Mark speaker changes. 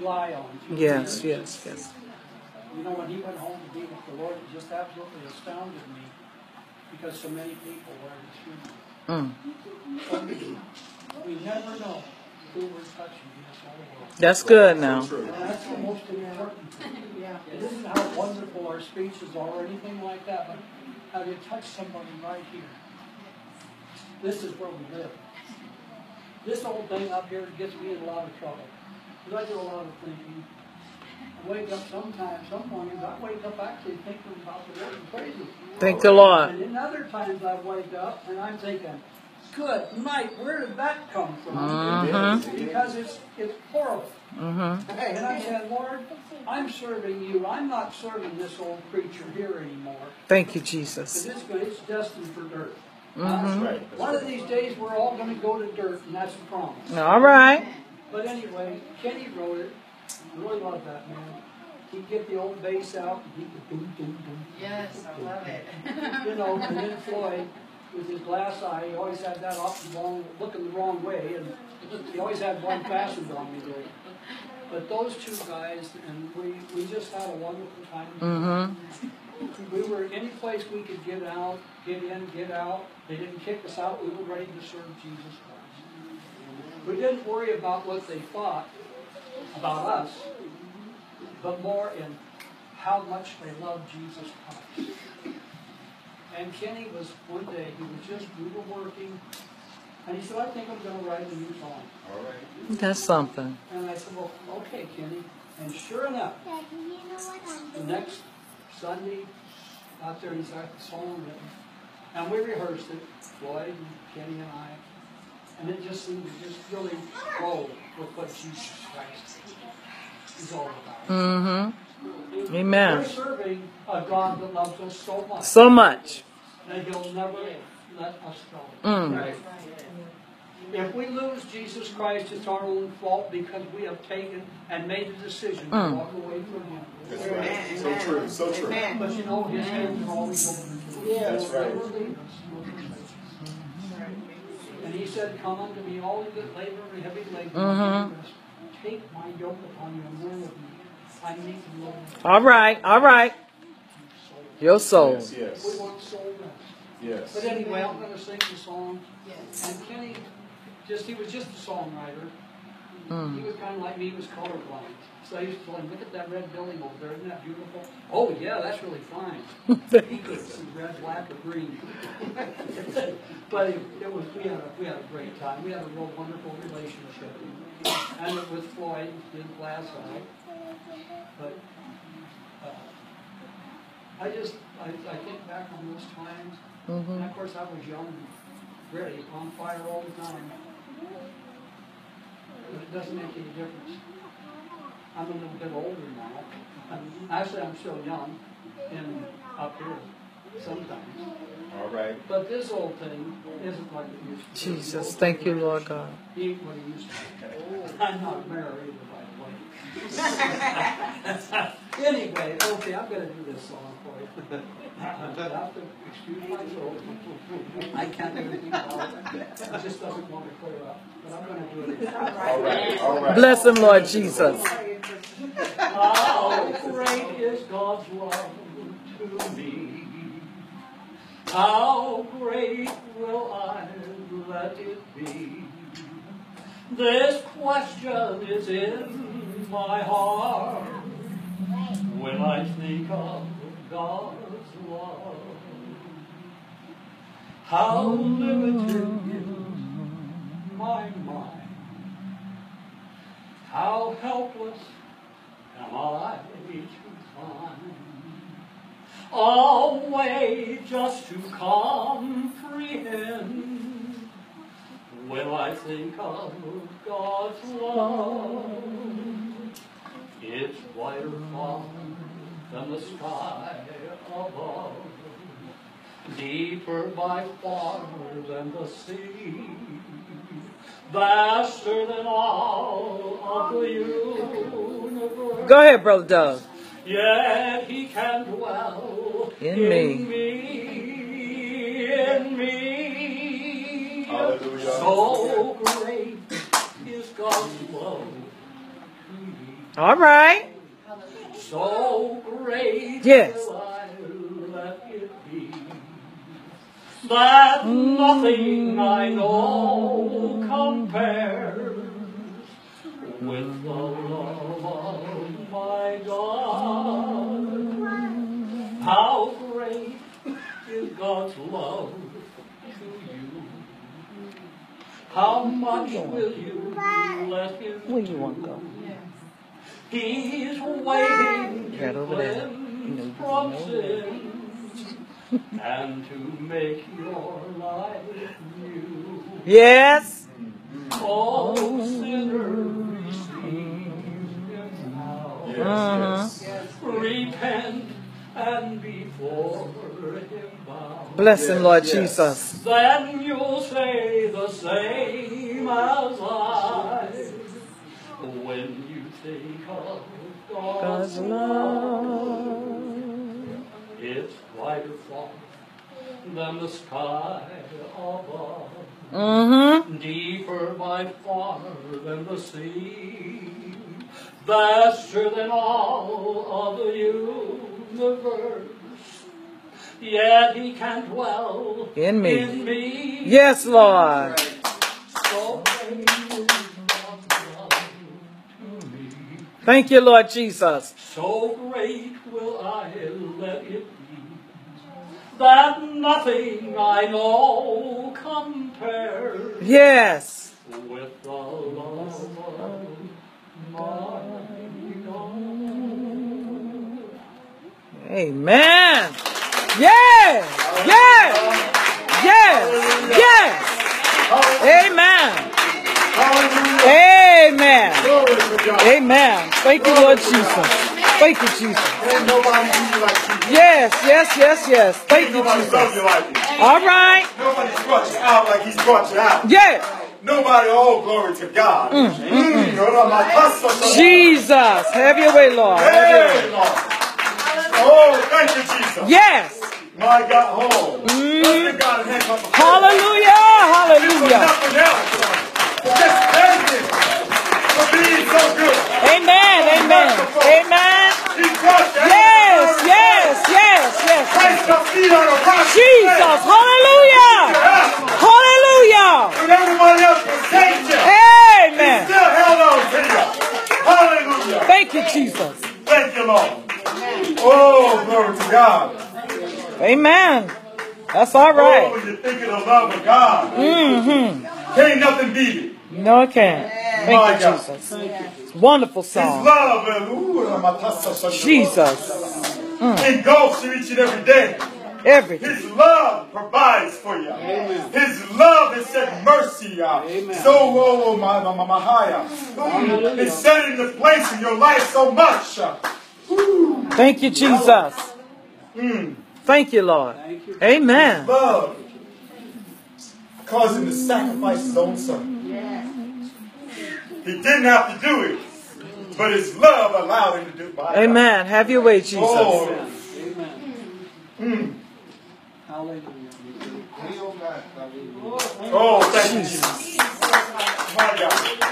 Speaker 1: rely on.
Speaker 2: Yes, yes, yes.
Speaker 1: You know, when he went home to be with the Lord, it just absolutely astounded me because so many people were at his funeral.
Speaker 2: Mm.
Speaker 1: We never know who we're touching in this whole world.
Speaker 2: That's good now.
Speaker 1: And that's the most important thing. It isn't how wonderful our speeches are or anything like that, but how you touch somebody right here. This is where we live. This old thing up here gets me in a lot of trouble. Because I do a lot of thinking. I wake up sometimes, some mornings, I wake up actually thinking about the Lord and praising.
Speaker 2: Thank the Lord.
Speaker 1: And then other times I wake up and I'm thinking, good night, where did that come from?
Speaker 2: Mhm.
Speaker 1: Because it's, it's horrible.
Speaker 2: Mm-hmm.
Speaker 1: And I said, Lord, I'm serving you. I'm not serving this old creature here anymore.
Speaker 2: Thank you,
Speaker 1: Because
Speaker 2: Jesus.
Speaker 1: it's good. It's destined for dirt.
Speaker 2: Mhm.
Speaker 3: Right.
Speaker 1: One of these days we're all going to go to dirt, and that's a promise.
Speaker 2: All right.
Speaker 1: But anyway, Kenny wrote it. I really love that man. He'd get the old bass out, and he'd go boom, boom, boom.
Speaker 4: Yes, I love it.
Speaker 1: You know, and then Floyd, with his glass eye, he always had that up the wrong, looking the wrong way, and he always had one fastened on me there. But those two guys, and we, we just had a wonderful time.
Speaker 2: Mm-hmm.
Speaker 1: We were any place we could get out, get in, get out. They didn't kick us out. We were ready to serve Jesus Christ. We didn't worry about what they thought about us, but more in how much they loved Jesus Christ. And Kenny was one day, he was just, we were working, and he said, I think I'm going to write a new song.
Speaker 3: All right.
Speaker 2: That's something.
Speaker 1: And I said, well, okay, Kenny. And sure enough, the next Sunday, out there, he's got the song written. And we rehearsed it, Floyd and Kenny and I. And it just seemed to just really flow with what Jesus Christ is all about.
Speaker 2: Mm-hmm.
Speaker 1: We're
Speaker 2: Amen.
Speaker 1: serving a God that loves us so much
Speaker 2: So much.
Speaker 1: that He'll never let us go.
Speaker 2: Mm.
Speaker 1: If we lose Jesus Christ, it's our own fault because we have taken and made the decision to
Speaker 2: Mm.
Speaker 1: walk away from Him.
Speaker 3: That's right. So true. So true.
Speaker 1: But you know, His hands are always open. to us.
Speaker 3: That's right.
Speaker 1: Never leave us, nor forsake us. And He said, "Come unto me, all you that labor and heavy laden,
Speaker 2: Mhm.
Speaker 1: take my yoke upon you and learn of me. I meek and lowly.
Speaker 2: All right. All right. Your soul.
Speaker 3: Yes.
Speaker 1: We
Speaker 3: Yes.
Speaker 1: want soul rest.
Speaker 3: Yes.
Speaker 1: But anyway, I'm going to sing the song.
Speaker 4: Yes.
Speaker 1: And Kenny, just he was just a songwriter. He
Speaker 2: Mm.
Speaker 1: was kind of like me. He was colorblind. So I used to tell him, look at that red building over there. Isn't that beautiful? Oh, yeah, that's really fine. he could see red, black, or green. but it, it was, we had, a, we had a great time. We had a real wonderful relationship. And it with Floyd, did glass eye. But uh, I just, I, I think back on those times. And
Speaker 2: Mm-hmm.
Speaker 1: of course, I was young, and ready, on fire all the time. But it doesn't make any difference. I'm a little bit older now. Actually, I'm still young and up here sometimes.
Speaker 3: All right.
Speaker 1: But this old thing isn't like it used to be.
Speaker 2: Jesus. Thank you, Lord God.
Speaker 1: He ain't what he used to be. I'm not married, by the way. anyway, okay, I'm going to do this song for you. I have to excuse my throat. I can't do anything about it. It just doesn't want to clear up. But I'm going to do it.
Speaker 3: All right. All right.
Speaker 2: Bless him, Lord Jesus.
Speaker 1: How great is God's love to me? How great will I let it be? This question is in my heart when I think of God's love. How limited is my mind. How helpless am I to find a way just to comprehend when I think of God's love. It's wider far than the sky above, deeper by far than the sea, vaster than all of the universe.
Speaker 2: Go ahead, Brother Doug.
Speaker 1: Yet he can dwell
Speaker 2: In me.
Speaker 1: me, in me.
Speaker 3: Hallelujah.
Speaker 1: So great is God's me.
Speaker 2: All right.
Speaker 5: So great
Speaker 2: Yes.
Speaker 5: will let it be that nothing I know compares with the love of my God. How great is God's love to you? How much will you let Him
Speaker 2: Where you want to go?
Speaker 5: He's waiting
Speaker 2: Right
Speaker 5: to cleanse from sin and to make your life new.
Speaker 2: Yes.
Speaker 5: Oh, sinner, receive Him now.
Speaker 3: Yes,
Speaker 2: Uh-huh.
Speaker 3: yes.
Speaker 5: Repent and before Him bow.
Speaker 2: Bless him,
Speaker 3: Yes,
Speaker 2: Lord
Speaker 3: yes.
Speaker 2: Jesus.
Speaker 5: Then you'll say the same as I when you think of God's love.
Speaker 2: love.
Speaker 5: It's brighter far than the sky above,
Speaker 2: Mm-hmm.
Speaker 5: deeper by far than the sea, vaster than all of the universe. Yet He can dwell
Speaker 2: In me.
Speaker 5: In me.
Speaker 2: Yes, Lord.
Speaker 5: So great is God's love to me.
Speaker 2: Thank you, Lord Jesus.
Speaker 5: So great will I let it be that nothing I know compares
Speaker 2: Yes.
Speaker 5: with the love of my God.
Speaker 2: Amen. Amen.
Speaker 3: Glory to God.
Speaker 2: Amen. Thank you, Lord Jesus. Thank you, Jesus.
Speaker 3: Ain't nobody do you like you.
Speaker 2: Yes, yes, yes, yes. Thank you, Jesus.
Speaker 3: you like you.
Speaker 2: All right.
Speaker 3: Nobody brought you out like he's brought you out.
Speaker 2: Yes.
Speaker 3: Nobody, all glory to God. Mm, Lord, I'm like, that's such a-
Speaker 2: Jesus. Have your way, Lord. Have your way.
Speaker 3: Lord. Oh, thank you, Jesus.
Speaker 2: Yes.
Speaker 3: My God, oh. Mm-hmm. God a hand clap of praise.
Speaker 2: Hallelujah.
Speaker 3: For
Speaker 2: Hallelujah.
Speaker 3: nothing else. Just thank him for being so good.
Speaker 2: Amen. Amen. Amen.
Speaker 3: He brought you out.
Speaker 2: Yes, yes, yes, yes.
Speaker 3: Placed your feet on a rock.
Speaker 2: Jesus. Hallelujah. Hallelujah.
Speaker 3: When everybody else forsake you,
Speaker 2: Amen.
Speaker 3: still held on to you. Hallelujah.
Speaker 2: Thank you, Jesus.
Speaker 3: Thank you, Lord. Oh, glory to God.
Speaker 2: Amen. That's all right.
Speaker 3: Oh,
Speaker 2: right.
Speaker 3: when you think of the love of God,
Speaker 2: Mm-hmm.
Speaker 3: can't nothing beat it.
Speaker 2: No, it can't.
Speaker 3: My
Speaker 2: Thank you,
Speaker 3: God.
Speaker 2: Jesus. It's a wonderful
Speaker 3: His
Speaker 2: song.
Speaker 3: love uh, ooh, ramatasa-
Speaker 2: Jesus.
Speaker 3: engulfs you each and every day.
Speaker 2: Everything.
Speaker 3: His love provides for you. His love is set mercy. Uh, so, oh, oh, my, my, my, my, higher. Mm, It's set into place in your life so much. Uh,
Speaker 2: Thank you, Jesus.
Speaker 3: mm,
Speaker 2: Thank you, Lord. Amen.
Speaker 3: love caused him to sacrifice his own son. He didn't have to do it, but his love allowed him to do it. My God.
Speaker 2: Amen. Have your way, Jesus.
Speaker 3: Oh,
Speaker 5: Amen.
Speaker 3: mm.
Speaker 5: Hallelujah.
Speaker 3: oh, thank you, Jesus. My God.